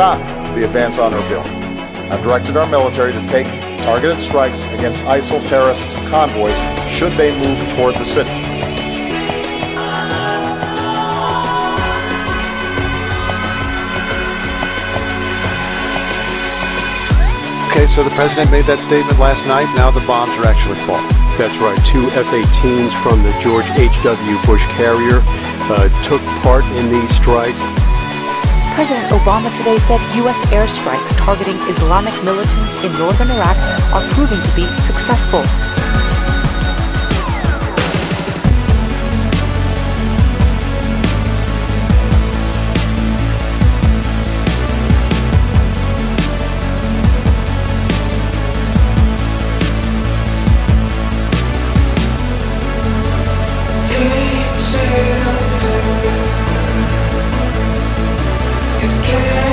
to stop the advance on Erbil. I've directed our military to take targeted strikes against ISIL terrorist convoys should they move toward the city. Okay, so the president made that statement last night. Now the bombs are actually falling. That's right. Two F-18s from the George H.W. Bush carrier uh, took part in these strikes. President Obama today said U.S. airstrikes targeting Islamic militants in northern Iraq are proving to be successful. Hey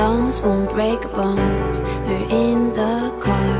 stones won't break bones. We're in the car.